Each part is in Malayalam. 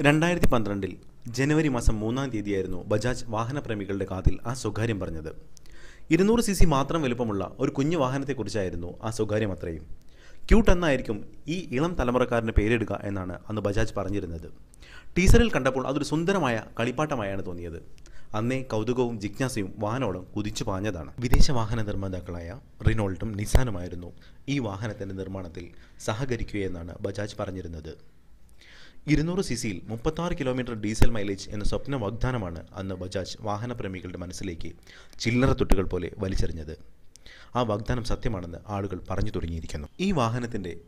രണ്ടായിരത്തി പന്ത്രണ്ടിൽ ജനുവരി മാസം മൂന്നാം തീയതിയായിരുന്നു ബജാജ് വാഹനപ്രേമികളുടെ കാതിൽ ആ സ്വകാര്യം പറഞ്ഞത്. ഇരുന്നൂറ് സി സി മാത്രം വലുപ്പമുള്ള ഒരു കുഞ്ഞു വാഹനത്തെക്കുറിച്ചായിരുന്നു ആ സ്വകാര്യം അത്രയും. ക്യൂട്ട് എന്നായിരിക്കും ഈ ഇളം തലമുറക്കാരന് പേരിടുക എന്നാണ് അന്ന് ബജാജ് പറഞ്ഞിരുന്നത്. ടീസറിൽ കണ്ടപ്പോൾ അതൊരു സുന്ദരമായ കളിപ്പാട്ടമായാണ് തോന്നിയത്. അന്നേ കൗതുകവും ജിജ്ഞാസയും വാഹനോളം കുതിച്ചു പാഞ്ഞതാണ്. വിദേശ വാഹന നിർമ്മാതാക്കളായ റിനോൾട്ടും നിസാനുമായിരുന്നു ഈ വാഹനത്തിന്റെ നിർമ്മാണത്തിൽ സഹകരിക്കുകയെന്നാണ് ബജാജ് പറഞ്ഞിരുന്നത്. ഇരുന്നൂറ് സി സിയിൽ മുപ്പത്താറ് കിലോമീറ്റർ ഡീസൽ മൈലേജ് എന്ന സ്വപ്ന വാഗ്ദാനമാണ് അന്ന് ബജാജ് വാഹനപ്രേമികളുടെ മനസ്സിലേക്ക് ചില്ലറ തൊട്ടുകൾ പോലെ വലിച്ചെറിഞ്ഞത്. ആ വാഗ്ദാനം സത്യമാണെന്ന് ആളുകൾ പറഞ്ഞു തുടങ്ങിയിരിക്കുന്നു. ഈ വാഹനത്തിന്റെ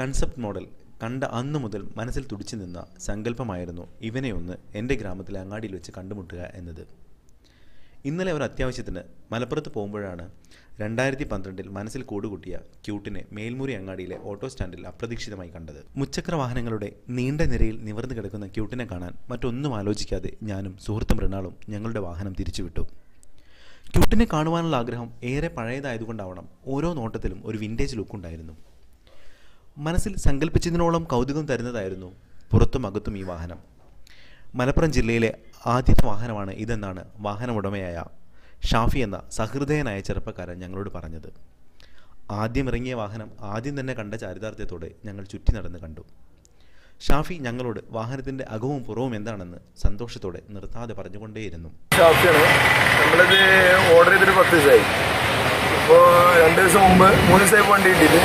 കൺസെപ്റ്റ് മോഡൽ കണ്ട അന്നു മുതൽ മനസ്സിൽ തുടിച്ചു നിന്ന സങ്കല്പമായിരുന്നു ഇവനെ ഒന്ന് എന്റെ ഗ്രാമത്തിലെ അങ്ങാടിയിൽ വെച്ച് കണ്ടുമുട്ടുക എന്നത്. ഇന്നലെ ഒരു അത്യാവശ്യത്തിന് മലപ്പുറത്ത് പോകുമ്പോഴാണ് രണ്ടായിരത്തി പന്ത്രണ്ടിൽ മനസ്സിൽ കൂടുകൂട്ടിയ ക്യൂട്ടിനെ മേൽമുറി അങ്ങാടിയിലെ ഓട്ടോ സ്റ്റാൻഡിൽ അപ്രതീക്ഷിതമായി കണ്ടത്. മുച്ചക്ര വാഹനങ്ങളുടെ നീണ്ട നിരയിൽ നിവർന്നു കിടക്കുന്ന ക്യൂട്ടിനെ കാണാൻ മറ്റൊന്നും ആലോചിക്കാതെ ഞാനും സുഹൃത്തും മൃണാളും ഞങ്ങളുടെ വാഹനം തിരിച്ചുവിട്ടു. ക്യൂട്ടിനെ കാണുവാനുള്ള ആഗ്രഹം ഏറെ പഴയതായതുകൊണ്ടാവണം ഓരോ നോട്ടത്തിലും ഒരു വിന്റേജ് ലുക്കുണ്ടായിരുന്നു മനസ്സിൽ സങ്കല്പിച്ചതിനോളം കൗതുകം തരുന്നതായിരുന്നു പുറത്തും അകത്തും ഈ വാഹനം. മലപ്പുറം ജില്ലയിലെ ആദ്യത്തെ വാഹനമാണ് ഇതെന്നാണ് വാഹനമുടമയായ ഷാഫി എന്ന സഹൃദയനായ ചെറുപ്പക്കാരൻ ഞങ്ങളോട് പറഞ്ഞത്. ആദ്യം ഇറങ്ങിയ വാഹനം ആദ്യം തന്നെ കണ്ട ചാരിതാർത്ഥ്യത്തോടെ ഞങ്ങൾ ചുറ്റി നടന്ന് കണ്ടു. ഷാഫി ഞങ്ങളോട് വാഹനത്തിന്റെ അകവും പുറവും എന്താണെന്ന് സന്തോഷത്തോടെ നിർത്താതെ പറഞ്ഞുകൊണ്ടേയിരുന്നു. ഷാഫിയാണ്. ഓർഡർ ചെയ്തിട്ട് ഇപ്പോൾ രണ്ട് ദിവസം മുമ്പ് മൂന്ന് ദിവസമായി വണ്ടി കിട്ടിയിട്ട്.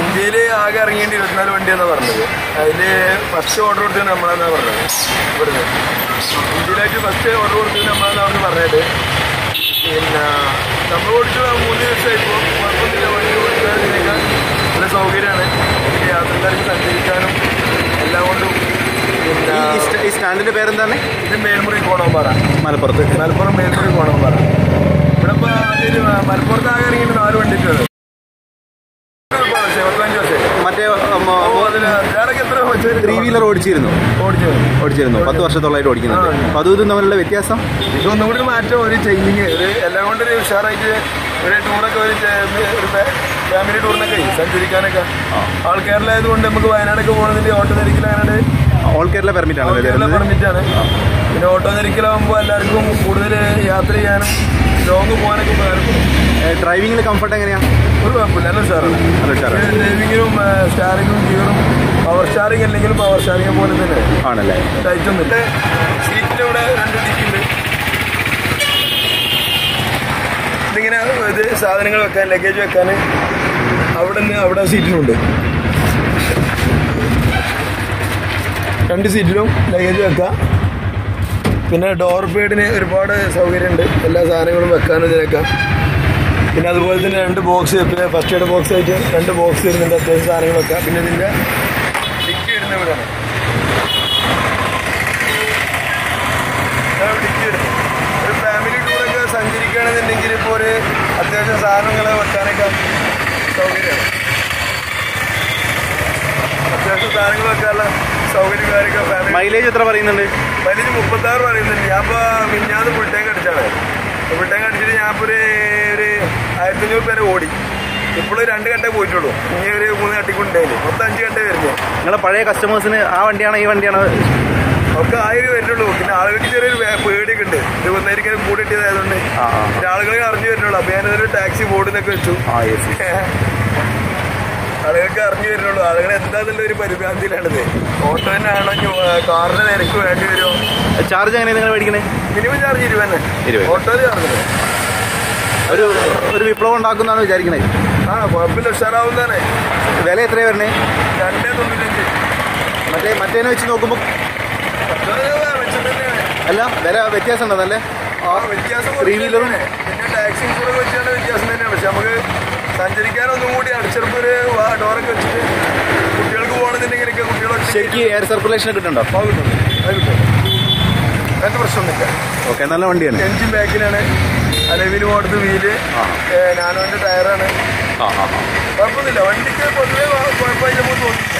ഇന്ത്യയിൽ ആകെ ഇറങ്ങേണ്ടി ഇരുപത്തിനാല് വണ്ടിയെന്നാണ് പറഞ്ഞത്. അതിൽ ഫസ്റ്റ് ഓർഡർ കൊടുത്തത് നമ്മളെന്നാണ് പറഞ്ഞത്? ഇവിടുന്ന്. ഇന്ത്യയിലായിട്ട് ഫസ്റ്റ് ഓർഡർ കൊടുത്തത് നമ്മളാന്ന് അവർ പറഞ്ഞത് പിന്നെ നമ്മൾ ഓടിച്ചു മൂന്ന് ദിവസമായി ഇപ്പോൾ കുഴപ്പമൊന്നുമില്ല. വണ്ടി ഓടിക്കാതിരിക്കാൻ നല്ല സൗകര്യമാണ്. യാത്രക്കാർക്ക് സഞ്ചരിക്കാനും എല്ലാം കൊണ്ടും പിന്നെ ഈ സ്റ്റാൻഡിന്റെ പേരെന്താണ്? ഇത് മേൽമുറി കോണോമ്പാറ മലപ്പുറത്ത്. മലപ്പുറം മേൽമുറി കോണോമ്പാറ ഇവിടെ ഇപ്പൊ ആദ്യം മലപ്പുറത്ത് ആകെ ഇറങ്ങിയിട്ട് നാല് വർഷമായി മറ്റേ അപ്പോ അതിൽ വേറൊക്കെ എത്ര ത്രീ വീലർ ഓടിച്ചിരുന്നു. ഓടിച്ചു ഓടിച്ചിരുന്നു. പത്ത് വർഷത്തോളമായിട്ട് ഓടിക്കുന്നുണ്ട്. അപ്പോൾ അതും ഇതും തമ്മിലുള്ള വ്യത്യാസം? ഇതൊന്നും കൂടി മാറ്റം ഒരു ചേഞ്ചിങ് ഒരു എല്ലാം കൊണ്ട് ഒരു ഉഷാറായിട്ട് ഒരു ടൂറൊക്കെ ഒരു ഫാമിലി ടൂറിനൊക്കെ സഞ്ചരിക്കാനൊക്കെ. ആൾ കേരളമായതുകൊണ്ട് നമുക്ക് വയനാടൊക്കെ പോകണമെങ്കിൽ ഓട്ടോ അങ്ങനെ ഓൾ കേരള പെർമിറ്റ് ആണ് കേരള ആണ്. പിന്നെ ഓട്ടോ നിരക്കിലാകുമ്പോൾ എല്ലാവർക്കും കൂടുതൽ യാത്ര ചെയ്യാനും ലോങ് പോകാനൊക്കെ ഉപകാരപ്പെടും. ഡ്രൈവിംഗിൽ കംഫർട്ട് എങ്ങനെയാണ് ഒരു കുഴപ്പമില്ല. നല്ല സാറാണ് നല്ല ഉഷാറാണ്. ഡ്രൈവിങ്ങിനും സ്റ്റാറിങ്ങും ഗിയറും പവർ അല്ലെങ്കിൽ അല്ലെങ്കിലും പവർ ഷാറിംഗ് പോലെ തന്നെ. ആണല്ലേ? ടൈറ്റ് ഒന്നും സീറ്റിന്റെ ഇവിടെ രണ്ട് ഡിക്കുണ്ട് ഇതിങ്ങനെ ഇത് സാധനങ്ങൾ വെക്കാൻ ലഗേജ് വെക്കാൻ അവിടെ നിന്ന് അവിടെ സീറ്റിലുണ്ട് രണ്ട് സീറ്റിലും ലഗേജ് വെക്കാം. പിന്നെ ഡോർ പേഡിന് ഒരുപാട് സൗകര്യമുണ്ട്. എല്ലാ സാധനങ്ങളും വെക്കാനും ഇതിനൊക്കെ. പിന്നെ അതുപോലെ തന്നെ രണ്ട് ബോക്സ് പിന്നെ ഫസ്റ്റ് എയ്ഡ് ബോക്സ് ആയിട്ട് രണ്ട് ബോക്സ് വരുന്നുണ്ട്. അത്യാവശ്യം സാധനങ്ങളൊക്കെ. വെക്കാം പിന്നെ ഇതിന്റെ ഇടുന്ന ഇവിടെയാണ് ഒരു ഫാമിലി ടൂറൊക്കെ സഞ്ചരിക്കുകയാണെന്നുണ്ടെങ്കിൽ ഇപ്പോൾ ഒരു അത്യാവശ്യം സാധനങ്ങൾ വെക്കാനൊക്കെ സൗകര്യമാണ്. അത്യാവശ്യം സാധനങ്ങൾ വെക്കാനുള്ള സൗകര്യക്കാരൊക്കെ ഫാമിലി മൈലേജ് എത്ര പറയുന്നുണ്ട്? മൈലേജ് മുപ്പത്താറ് പറയുന്നുണ്ട്. ഞാൻ ഇപ്പോൾ മിഞ്ഞാന്ന് ഫുൾ ടാങ്ക് അടിച്ചാണ്. ഫുൾ ടാങ്ക് അടിച്ചിട്ട് ഞാൻ ഇപ്പോൾ ഒരു ഒരു ആയിരത്തി അഞ്ഞൂറ് പേരെ ഓടി. ഇപ്പോഴും രണ്ട് കണ്ടേ പോയിട്ടുള്ളൂ. ഇനി ഒരു മൂന്ന് കട്ടിക്കുണ്ടായില്ലേ മൊത്തം അഞ്ച് കണ്ടേ വരുന്നത് നിങ്ങളെ പഴയ കസ്റ്റമേഴ്സിന് ആ വണ്ടിയാണോ ഈ വണ്ടിയാണോ? ഒക്കെ ആയിരം വരുന്നുള്ളൂ. പിന്നെ ആളുകൾക്ക് ചെറിയൊരു പേടിയൊക്കെ ഉണ്ട്. ഇത് വന്നായിരിക്കും കൂടി ഇട്ടിയതായതുകൊണ്ട് ആ, ആ. പിന്നെ ആളുകളെ അറിഞ്ഞു വരുന്നുള്ളൂ. അപ്പൊ ഞാനൊരു ടാക്സി ബോർഡിനൊക്കെ വെച്ചു. ആളുകൾക്ക് അറിഞ്ഞു വരുന്നുള്ളൂ. ആളുകൾ എന്താന്നുള്ള ഒരു പരിഭ്രാന്തിയിലാണിത്. ഓട്ടോ തന്നെ ആണോ ഇനി, കാറിന് നിരക്ക് വേണ്ടി വരുമോ? ചാർജ് എങ്ങനെയാണ് നിങ്ങൾ മേടിക്കണേ? മിനിമം ചാർജ് ഇരുപത്. ഓട്ടോ ചാർജ് ഒരു ഒരു വിപ്ലവം ഉണ്ടാക്കുന്നതാണ് വിചാരിക്കണേ. ആ കുഴപ്പമില്ല ഉഷാറാവുന്നതാണ്. വില എത്രയാണ് വരണേ? രണ്ടേ തൊണ്ണൂറ്റഞ്ച്. മറ്റേ മറ്റേനെ വെച്ച് നോക്കുമ്പോൾ അല്ല വില വ്യത്യാസം ഉണ്ടതല്ലേ ആ വ്യത്യാസം ത്രീ വീലറും പിന്നെ ടാക്സി വെച്ചാണ് വ്യത്യാസം തന്നെയാണ് പക്ഷെ നമുക്ക് സഞ്ചരിക്കാനൊന്നും കൂടി ഒരു വാ- ഡോറൊക്കെ വെച്ചിട്ട് കുട്ടികൾക്ക് പോകണമെന്നുണ്ടെങ്കിലൊക്കെ കുട്ടികളൊക്കെ ശരിക്കും എയർ സർക്കുലേഷൻ കിട്ടുന്നുണ്ടോ? അപ്പോൾ കിട്ടും. അത് കിട്ടും. അങ്ങനത്തെ പ്രശ്നമൊന്നുമില്ല. ഓക്കെ നല്ല വണ്ടിയാണ്. എഞ്ചിൻ ബാക്കിലാണ് അലവിന് കൊടുത്ത് വീൽ. നാനോന്റെ ടയറാണ്. കുഴപ്പമൊന്നുമില്ല. വണ്ടിക്ക് പൊതുവേ കുഴപ്പമില്ല നമുക്ക് തോന്നിയില്ല